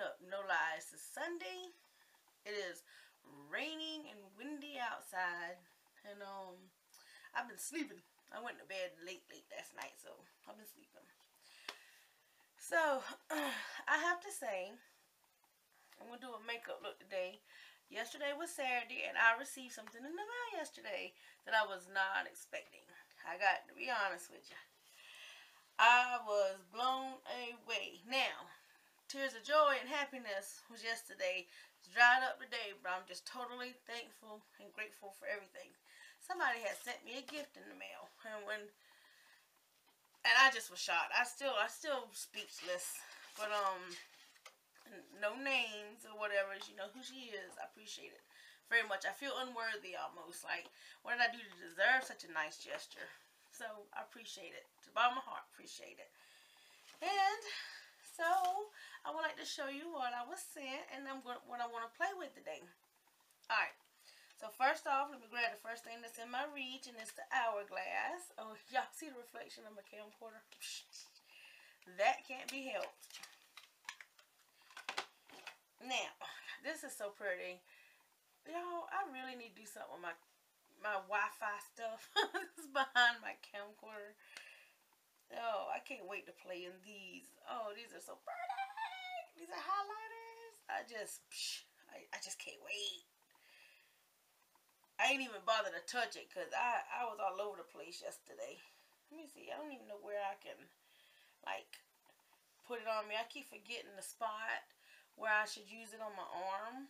up. No lies. It's Sunday. It is raining and windy outside. And, um, I've been sleeping. I went to bed late, late last night, so I've been sleeping. So, I have to say, I'm going to do a makeup look today. Yesterday was Saturday, and I received something in the mail yesterday that I was not expecting. I got to be honest with you. I was blown away. Now, tears of joy and happiness was yesterday. It's dried up today, but I'm just totally thankful and grateful for everything. Somebody had sent me a gift in the mail, and when and I just was shocked. I still I still speechless, but um no names or whatever. You know who she is. I appreciate it very much. I feel unworthy almost. Like, what did I do to deserve such a nice gesture? So, I appreciate it. To bottom of my heart, appreciate it. And, so, I would like to show you what I was sent and I'm going, what I want to play with today. Alright. So, first off, let me grab the first thing that's in my reach, and it's the hourglass. Oh, y'all see the reflection of my camcorder? That can't be helped. Now, this is so pretty. Y'all, I really need to do something with my my Wi-Fi stuff. this is behind my camcorder. Oh, I can't wait to play in these. Oh, these are so pretty. These are highlighters. I just, psh, I, I just can't wait. I ain't even bothered to touch it because I, I was all over the place yesterday. Let me see. I don't even know where I can, like, put it on me. I keep forgetting the spot where I should use it on my arm.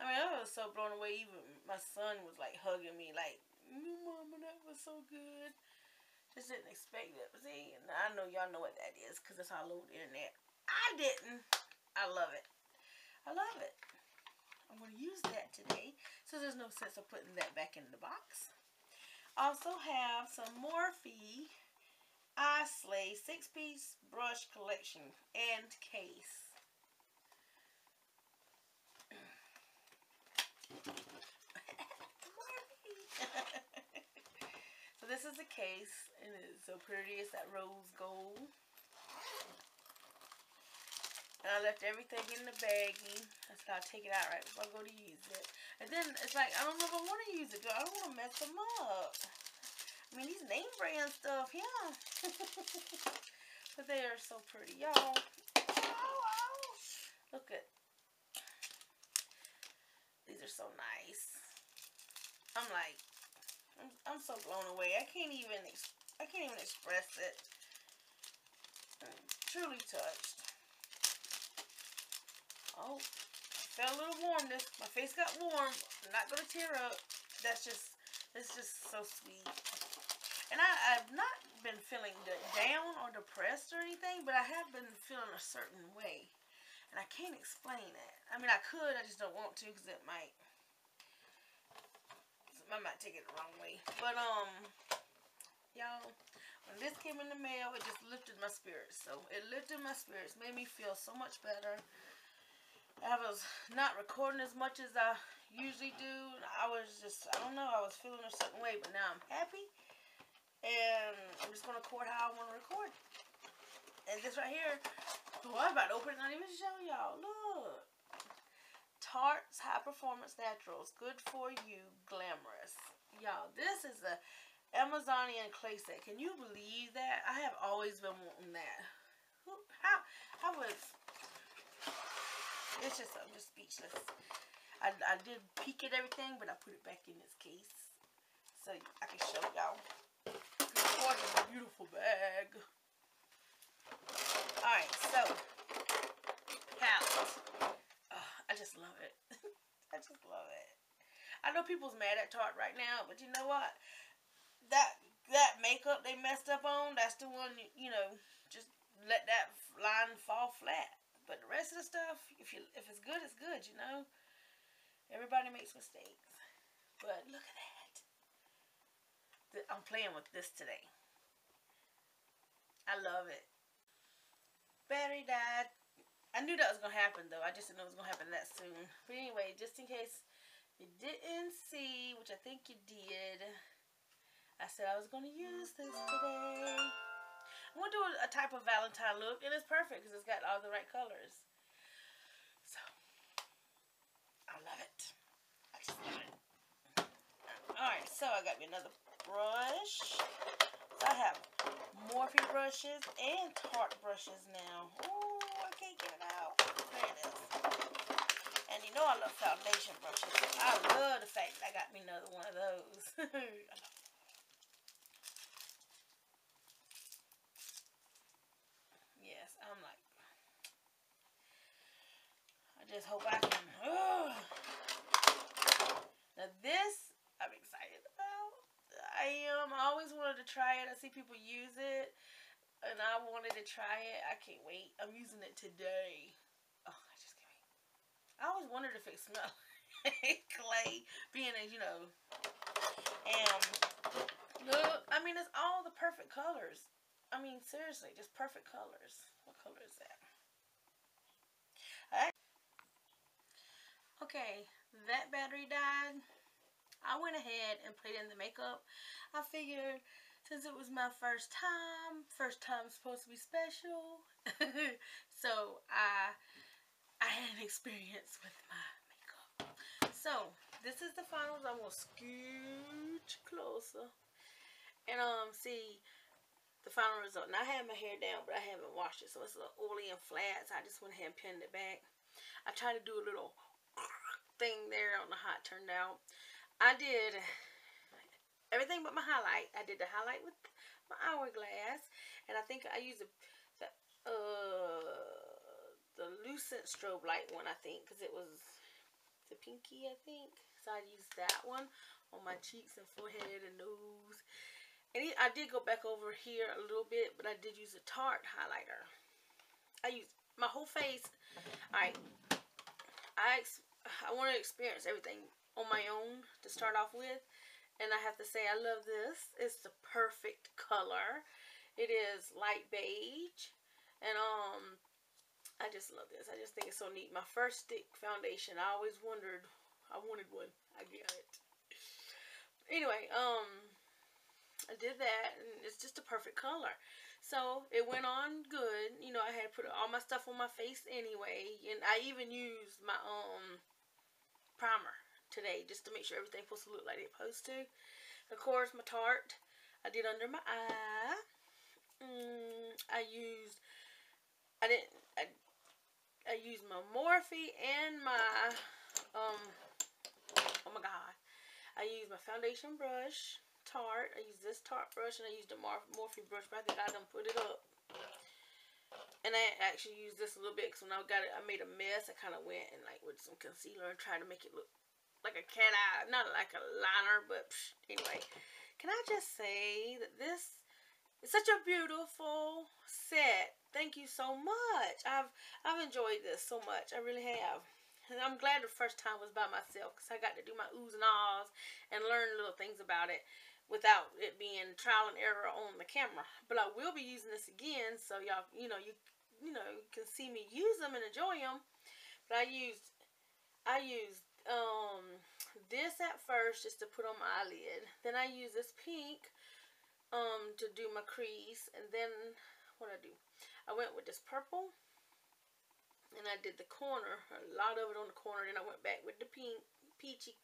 I mean, I was so blown away. Even my son was like hugging me, like, "Mama, that was so good." Just didn't expect it. See, I know y'all know what that is because it's all over the internet. I didn't. I love it. I love it. I'm going to use that today, so there's no sense of putting that back in the box. Also have some Morphe I Slay six-piece brush collection and case. so this is a case and it's so pretty. It's that rose gold. And I left everything in the baggie. I said I'll take it out right before I go to use it. And then it's like, I don't know if I want to use it. I don't want to mess them up. I mean, these name brand stuff, yeah. but they are so pretty, y'all. Look at. These are so nice. I'm like, I'm, I'm so blown away. I can't even, I can't even express it. I'm truly touched. Oh, felt a little warm. This my face got warm. I'm not gonna tear up. That's just, it's just so sweet. And I, have not been feeling down or depressed or anything, but I have been feeling a certain way. And I can't explain it. I mean, I could, I just don't want to because it might, I might take it the wrong way. But, um, y'all, when this came in the mail, it just lifted my spirits. So, it lifted my spirits, made me feel so much better. I was not recording as much as I usually do. I was just, I don't know, I was feeling a certain way, but now I'm happy. And I'm just going to record how I want to record. And this right here, oh, I'm about to open it not even show y'all. Look. Tarte's High Performance Naturals. Good for you. Glamorous. Y'all, this is a Amazonian clay set. Can you believe that? I have always been wanting that. How, how was... It's just, I'm just speechless. I, I did peek at everything, but I put it back in this case. So I can show y'all. A beautiful bag. Alright, so, palette. Oh, I just love it. I just love it. I know people's mad at Tarte right now, but you know what? That that makeup they messed up on, that's the one, you know, just let that line fall flat. But the rest of the stuff, if you if it's good, it's good, you know. Everybody makes mistakes. But look at that. I'm playing with this today. I love it. Battery died. I knew that was going to happen, though. I just didn't know it was going to happen that soon. But anyway, just in case you didn't see, which I think you did, I said I was going to use this today. I'm going to do a, type of Valentine look, and it's perfect because it's got all the right colors. So, I love it. I just love it. Alright, so I got me another brush. So I have Morphe brushes and Tarte brushes now. Ooh, I can't get it out. There it is. And you know I love foundation brushes. I love the fact that I got me another one of those. yes, I'm like, I just hope I can. Oh. Now this I'm excited about. I am. I always wanted to try it. I see people use it. And I wanted to try it. I can't wait. I'm using it today. Oh, I just can't wait. I always wondered if it smelled like clay. Being as, you know. And look, I mean, it's all the perfect colors. I mean, seriously, just perfect colors. What color is that? Okay, that battery died. I went ahead and played in the makeup. I figured since it was my first time, first time supposed to be special. so I I had an experience with my makeup. So this is the finals. I'm gonna scooch closer and um see the final result. Now I have my hair down, but I haven't washed it, so it's a little oily and flat. So I just went ahead and pinned it back. I tried to do a little thing there on the hot turned out. I did everything but my highlight. I did the highlight with my hourglass, and I think I used a... the uh the lucent strobe light one. I think because it was the pinky. I think so. I used that one on my cheeks and forehead and nose. And I did go back over here a little bit, but I did use a Tarte highlighter. I used my whole face. All right. I I want to experience everything on my own to start off with. And I have to say, I love this. It's the perfect color. It is light beige. And, um, I just love this. I just think it's so neat. My first stick foundation, I always wondered, I wanted one. I got it. Anyway, um, I did that, and it's just a perfect color. So, it went on good. You know, I had put all my stuff on my face anyway. And I even used my, um, primer today just to make sure everything's supposed to look like it's supposed to. Of course, my Tarte I did under my eye. Mm, I used, I didn't, I, used my Morphe and my, um, oh my god. I used my foundation brush, Tarte. I used this Tarte brush and I used the Morphe brush, but I think I done put it up. And I actually used this a little bit because when I got it, I made a mess. I kind of went and like with some concealer and tried to make it look like a cat eye, not like a liner, but psh, anyway. Can I just say that this is such a beautiful set. Thank you so much. I've I've enjoyed this so much. I really have. And I'm glad the first time was by myself because I got to do my oohs and ahs and learn little things about it without it being trial and error on the camera. But I will be using this again so y'all, you know, you you know, you can see me use them and enjoy them. But I used I used um this at first just to put on my eyelid. Then I use this pink um to do my crease and then what I do? I went with this purple and I did the corner, a lot of it on the corner. Then I went back with the pink, peachy,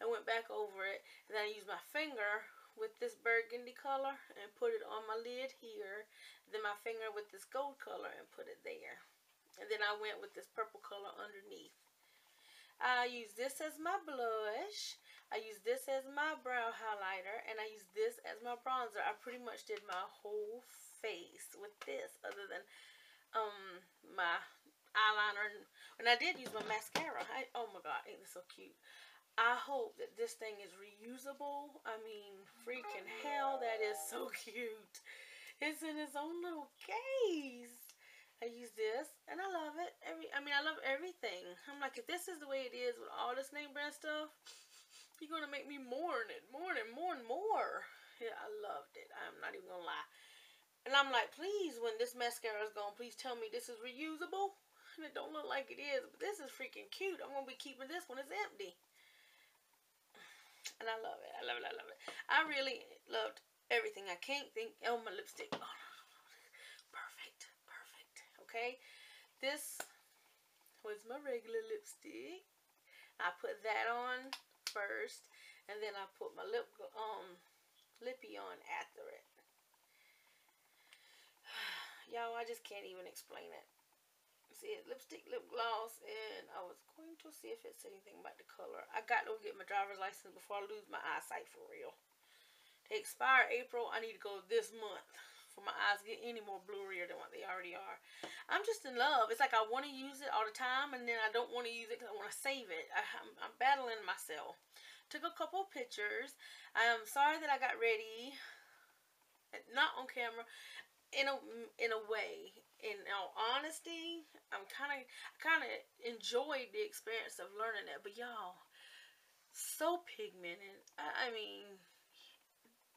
and went back over it. And then I used my finger with this burgundy color and put it on my lid here. Then my finger with this gold color and put it there. And then I went with this purple color underneath. I use this as my blush. I use this as my brow highlighter. And I use this as my bronzer. I pretty much did my whole face with this other than um my eyeliner. And I did use my mascara. I, oh my god, ain't this so cute. I hope that this thing is reusable. I mean, freaking hell, that is so cute. It's in its own little case. I use this and I love it. Every I mean I love everything. I'm like if this is the way it is with all this name brand stuff, you're gonna make me mourn it, mourn it, mourn more. Yeah, I loved it. I'm not even gonna lie. And I'm like, please, when this mascara is gone, please tell me this is reusable. And it don't look like it is, but this is freaking cute. I'm gonna be keeping this when it's empty. and I love it. I love it. I love it. I really loved everything. I can't think. Oh, my lipstick. Oh, perfect. Perfect. Okay. This was my regular lipstick. I put that on first, and then I put my lip um lippy on after it. Y'all, I just can't even explain it see it, lipstick, lip gloss, and I was going to see if it said anything about the color. I got to get my driver's license before I lose my eyesight for real. They expire April. I need to go this month for my eyes get any more blurrier than what they already are. I'm just in love. It's like I want to use it all the time, and then I don't want to use it because I want to save it. I, I'm, I'm battling myself. Took a couple pictures. I am sorry that I got ready, not on camera, in a in a way in all honesty, I'm kind of kind of enjoyed the experience of learning that. But y'all, so pigmented. I, I mean,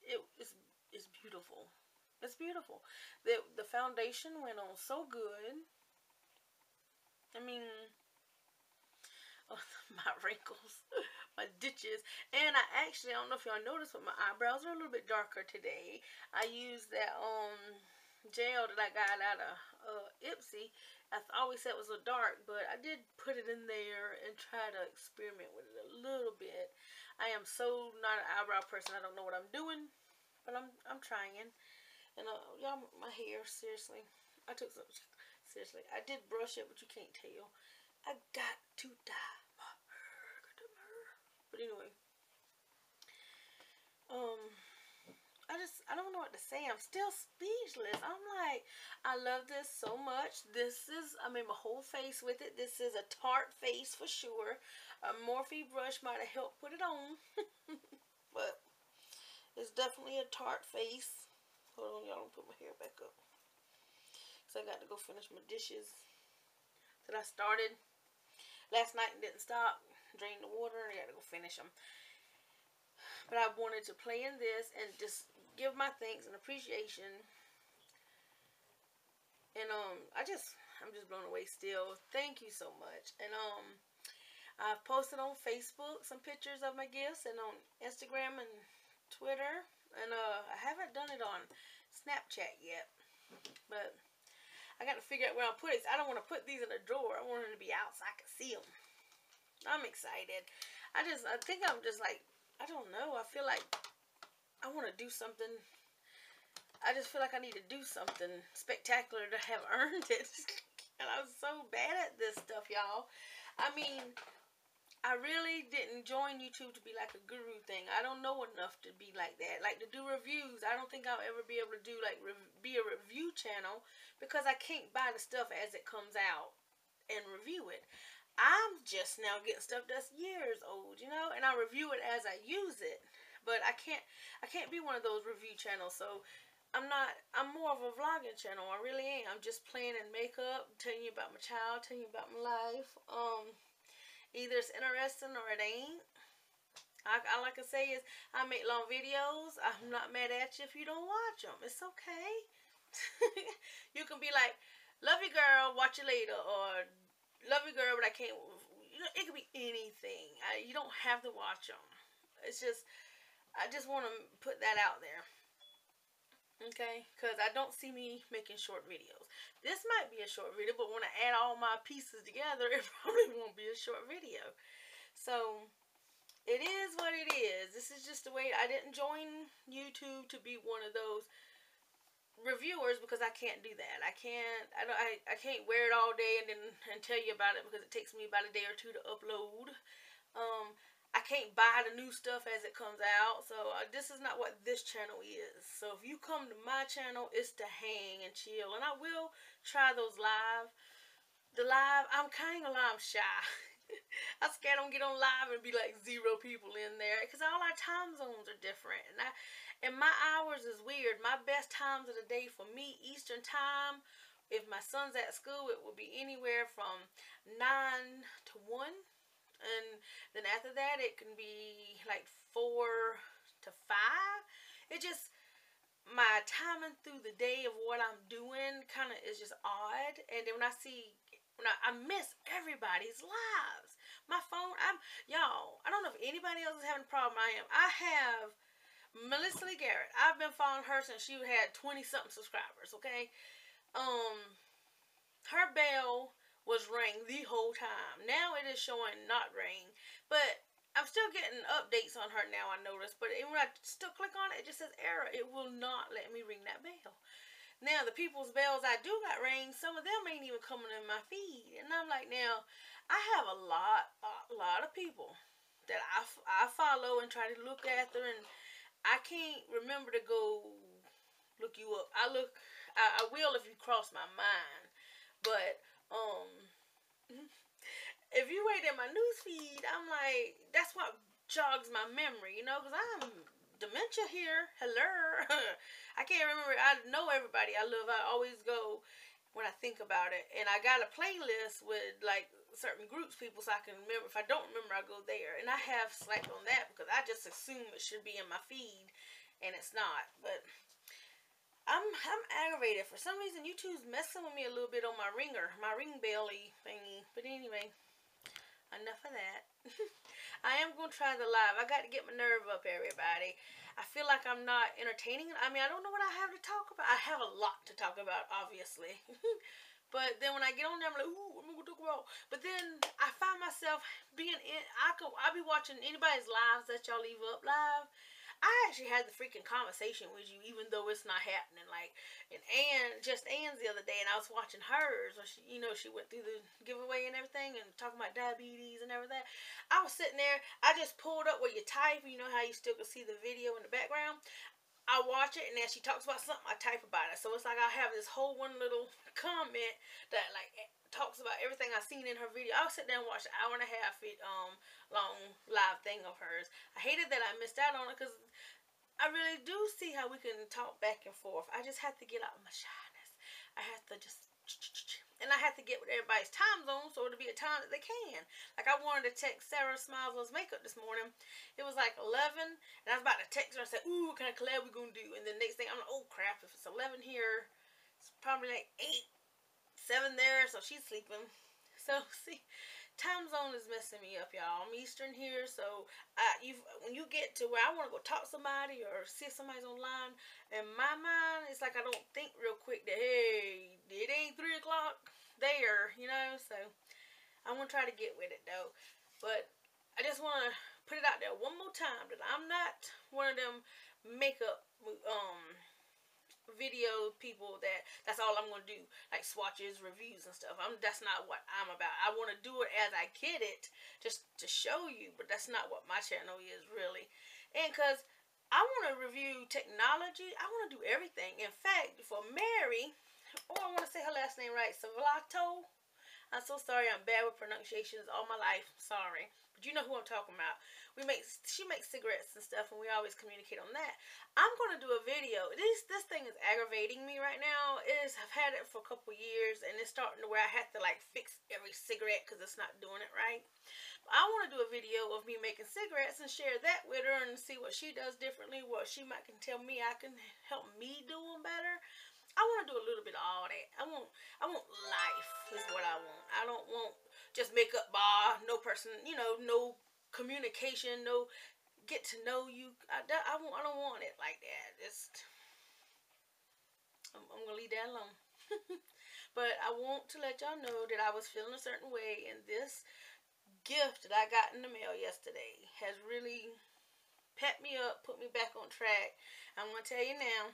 it, it's it's beautiful. It's beautiful. The the foundation went on so good. I mean, oh, my wrinkles, my ditches, and I actually I don't know if y'all noticed, but my eyebrows are a little bit darker today. I used that um gel that I got out of uh, Ipsy. I always said it was a dark, but I did put it in there and try to experiment with it a little bit. I am so not an eyebrow person. I don't know what I'm doing, but I'm I'm trying. And uh, y'all, my hair, seriously, I took some. Seriously, I did brush it, but you can't tell. I got to dye my hair. But anyway, um. I just, I don't know what to say. I'm still speechless. I'm like, I love this so much. This is, I mean, my whole face with it. This is a Tarte face for sure. A Morphe brush might have helped put it on. but it's definitely a Tarte face. Hold on, y'all. Put my hair back up. So I got to go finish my dishes that I started last night and didn't stop. Drain the water and I got to go finish them. But I wanted to play in this and just give my thanks and appreciation. And um, I just, I'm just blown away still. Thank you so much. And um, I've posted on Facebook some pictures of my gifts and on Instagram and Twitter. And uh, I haven't done it on Snapchat yet. But I got to figure out where I'll put it. I don't want to put these in a drawer. I want them to be out so I can see them. I'm excited. I just, I think I'm just like, I don't know. I feel like I want to do something. I just feel like I need to do something spectacular to have earned it. and I'm so bad at this stuff, y'all. I mean, I really didn't join YouTube to be like a guru thing. I don't know enough to be like that. Like to do reviews. I don't think I'll ever be able to do like be a review channel because I can't buy the stuff as it comes out and review it. I'm just now getting stuff that's years old, you know, and I review it as I use it. But I can't I can't be one of those review channels. So I'm not I'm more of a vlogging channel. I really ain't. I'm just playing in makeup, telling you about my child, telling you about my life. Um either it's interesting or it ain't. I, I like to say is I make long videos. I'm not mad at you if you don't watch them. It's okay. you can be like, love you girl, watch you later, or love you girl, but I can't. You know, it could be anything. I, you don't have to watch them. It's just I just want to put that out there. Okay, because I don't see me making short videos. This might be a short video, but when I add all my pieces together, it probably won't be a short video. So, it is what it is. This is just the way, I didn't join YouTube to be one of those reviewers because I can't do that. I can't, I, don't, I, I can't wear it all day and then and tell you about it because it takes me about a day or two to upload. Um, I can't buy the new stuff as it comes out. So uh, this is not what this channel is. So if you come to my channel, it's to hang and chill. And I will try those live. The live, I'm kind of live shy. I'm scared I'm get on live and be like zero people in there. Because all our time zones are different. And, I, and my hours is weird. My best times of the day for me, Eastern time, if my son's at school, it will be anywhere from 9 to 1 and then after that it can be like four to five it just my timing through the day of what I'm doing kind of is just odd and then when I see when I, I miss everybody's lives My phone, I'm y'all. I don't know if anybody else is having a problem. I am. I have Melissa Lee Garrett. I've been following her since she had twenty something subscribers. Okay, um, her bell was ring the whole time. Now it is showing not ring, but I'm still getting updates on her now. I noticed, but when I still click on it, it just says error. It will not let me ring that bell. Now the people's bells I do got ring, some of them ain't even coming in my feed, and I'm like, now I have a lot, a lot of people that I, I follow and try to look after, and I can't remember to go look you up. I look, I, I will if you cross my mind, but um, if you wait in my news feed, I'm like, that's what jogs my memory, you know, because I'm dementia here. Hello. I can't remember. I know everybody I love. I always go when I think about it. And I got a playlist with like certain groups, people, so I can remember. If I don't remember, I go there. And I have slack on that because I just assume it should be in my feed, and it's not. But I'm I'm aggravated for some reason. YouTube's messing with me a little bit on my ringer, my ring belly thingy. But anyway, enough of that. I am gonna try the live. I got to get my nerve up, everybody. I feel like I'm not entertaining. I mean, I don't know what I have to talk about. I have a lot to talk about, obviously. but then when I get on there, I'm like, ooh, I'm gonna talk about. But then I find myself being in. I could. I be watching anybody's lives that y'all leave up live I actually had the freaking conversation with you, even though it's not happening. Like, and Anne, just Anne's the other day, and I was watching hers, where she, you know, she went through the giveaway and everything, and talking about diabetes and everything. I was sitting there, I just pulled up where you type, you know how you still can see the video in the background. I watch it, and as she talks about something, I type about it. So it's like I have this whole one little comment that, like, talks about everything I've seen in her video. I'll sit there and watch an hour and a half um long live thing of hers. I hated that I missed out on it because I really do see how we can talk back and forth. I just have to get out of my shyness. I have to just and I have to get with everybody's time zone so it'll be a time that they can. Like I wanted to text Sarah Smiles makeup this morning. It was like 11 and I was about to text her and say, ooh, what kind of collab we gonna do? And the next thing I'm like, oh crap, if it's 11 here, it's probably like 8 seven there, so she's sleeping. So see, time zone is messing me up, y'all. I'm Eastern here, so uh, you when you get to where I want to go talk to somebody or see somebody's online, in my mind, it's like I don't think real quick that hey, it ain't three o'clock there, you know. So I'm gonna try to get with it though, but I just want to put it out there one more time that I'm not one of them makeup um video people that that's all I'm gonna do, like swatches, reviews, and stuff. I'm that's not what I'm about. I want to do it as I get it, just to show you. But that's not what my channel is really. And cause I want to review technology, I want to do everything. In fact, for Mary, oh, I want to say her last name right, Savalato. I'm so sorry. I'm bad with pronunciations all my life. Sorry. But you know who I'm talking about. We make she makes cigarettes and stuff, and we always communicate on that. I'm gonna do a video. This aggravating me right now. Is I've had it for a couple years, and it's starting to where I have to like fix every cigarette because it's not doing it right. But I want to do a video of me making cigarettes and share that with her and see what she does differently, what she might can tell me I can help me do them better. I want to do a little bit of all that. I want I want life is what I want. I don't want just makeup bar, no person, you know, no communication, no get to know you. I, I, I don't want it like that. It's, I'm, I'm going to leave that alone. but I want to let y'all know that I was feeling a certain way, and this gift that I got in the mail yesterday has really pet me up, put me back on track. I'm going to tell you now,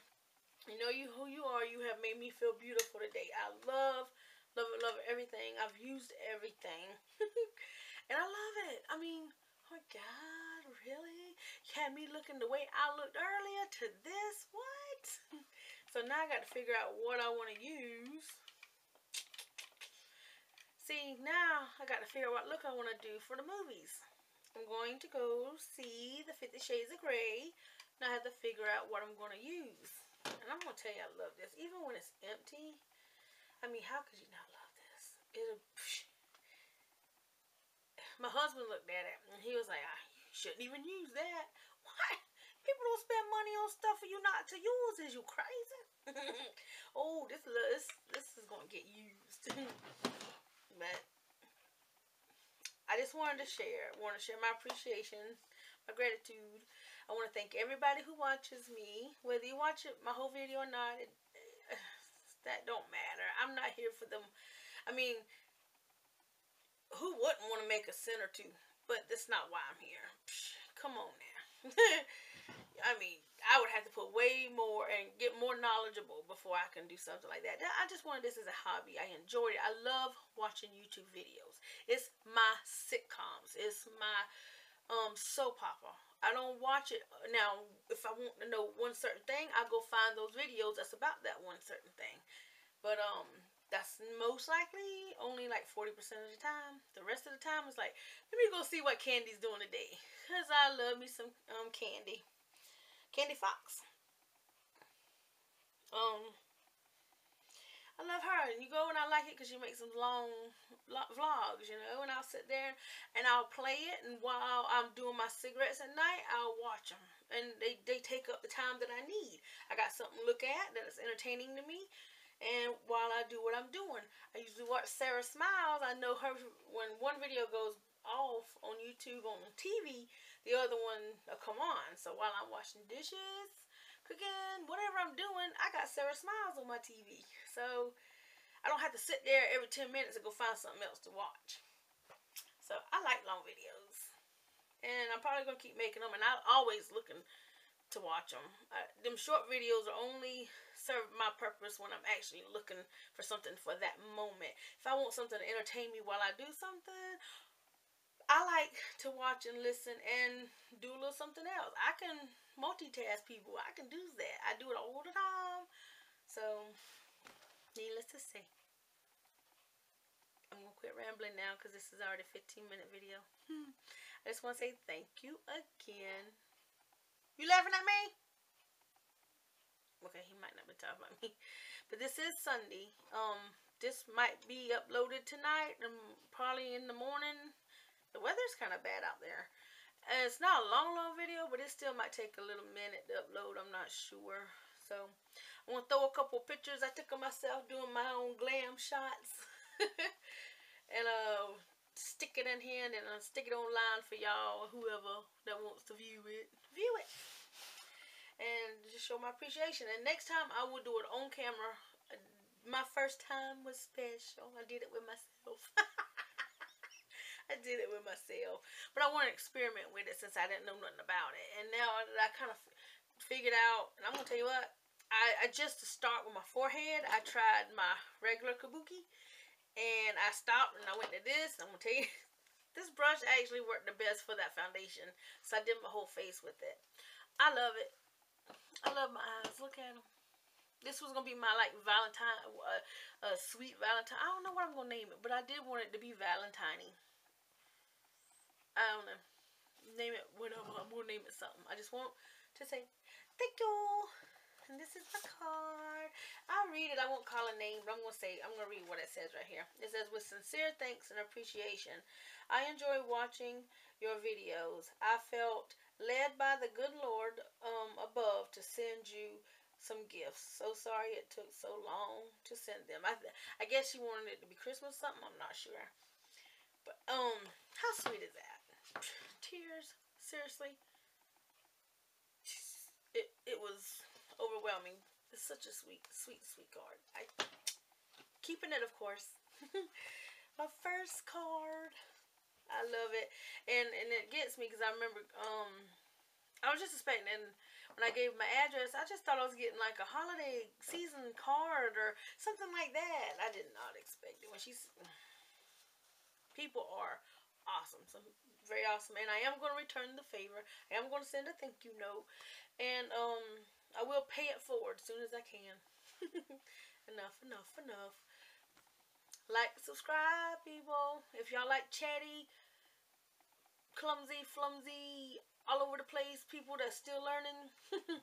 you know you who you are, you have made me feel beautiful today. I love Love it, love everything. I've used everything. and I love it. I mean, oh my God, really? You had me looking the way I looked earlier to this? What? so now I got to figure out what I want to use. See, now I got to figure out what look I want to do for the movies. I'm going to go see the Fifty Shades of Grey. Now I have to figure out what I'm going to use. And I'm going to tell you I love this. Even when it's empty, I mean, how could you not love this? It My husband looked at it and he was like, ah, you shouldn't even use that. Why? People don't spend money on stuff for you not to use. Is you crazy? oh, this this this is gonna get used. but I just wanted to share. Want to share my appreciation, my gratitude. I want to thank everybody who watches me, whether you watch it, my whole video or not. It, that don't matter. I'm not here for them. I mean, who wouldn't want to make a cent or two? But that's not why I'm here. Psh, come on now. I mean, I would have to put way more and get more knowledgeable before I can do something like that. I just wanted this as a hobby. I enjoyed it. I love watching YouTube videos. It's my sitcoms. It's my um soap opera. I don't watch it now. If I want to know one certain thing, I go find those videos that's about that one certain thing. But um, that's most likely only like 40% of the time. The rest of the time is like, let me go see what Candy's doing today. Because I love me some um Candy. Candy Fox. Um, I love her. And you go and I like it because she makes some long vlogs, you know. And I'll sit there and I'll play it. And while I'm doing my cigarettes at night, I'll watch them. And they, they take up the time that I need. I got something to look at that's entertaining to me. And while I do what I'm doing, I usually watch Sarah Smiles. I know her when one video goes off on YouTube on TV, the other one will come on. So while I'm washing dishes, cooking, whatever I'm doing, I got Sarah Smiles on my TV. So I don't have to sit there every 10 minutes and go find something else to watch. So I like long videos. And I'm probably going to keep making them. And I'm always looking to watch them. Uh, them short videos are only serve my purpose when I'm actually looking for something for that moment. If I want something to entertain me while I do something, I like to watch and listen and do a little something else. I can multitask people. I can do that. I do it all the time. So, needless to say. I'm going to quit rambling now because this is already a 15 minute video. I just want to say thank you again. You laughing at me? Okay, he might not be talking about me. But this is Sunday. Um, this might be uploaded tonight and probably in the morning. The weather's kind of bad out there. And it's not a long, long video, but it still might take a little minute to upload. I'm not sure. So, I'm going to throw a couple pictures I took of myself doing my own glam shots. and uh, stick it in here and then I'll stick it online for y'all, whoever that wants to view it. View it and just show my appreciation. And next time I will do it on camera. My first time was special. I did it with myself. I did it with myself. But I want to experiment with it since I didn't know nothing about it. And now that I kind of figured out, and I'm going to tell you what, I, I just to start with my forehead, I tried my regular kabuki. And I stopped and I went to this. I'm going to tell you, this brush actually worked the best for that foundation. So I did my whole face with it. I love it. I love my eyes. Look at them. This was going to be my, like, Valentine, uh, uh, sweet Valentine. I don't know what I'm going to name it, but I did want it to be Valentine. I don't know. Name it whatever. I'm to name it something. I just want to say, thank you. And this is my card. I'll read it. I won't call a name, but I'm going to say, I'm going to read what it says right here. It says, with sincere thanks and appreciation, I enjoy watching your videos. I felt led by the good Lord um, above to send you some gifts. So sorry it took so long to send them. I, I guess she wanted it to be Christmas something. I'm not sure. But, um, how sweet is that? Tears? Seriously? It, it was overwhelming. It's such a sweet, sweet, sweet card. I, keeping it, of course. My first card. I love it, and and it gets me because I remember um I was just expecting and when I gave my address, I just thought I was getting like a holiday season card or something like that. I did not expect it when she's people are awesome, so very awesome, and I am going to return the favor. I am going to send a thank you note, and um I will pay it forward as soon as I can. enough, enough, enough. Like, subscribe, people. If y'all like chatty, clumsy, flumsy, all over the place, people that's still learning,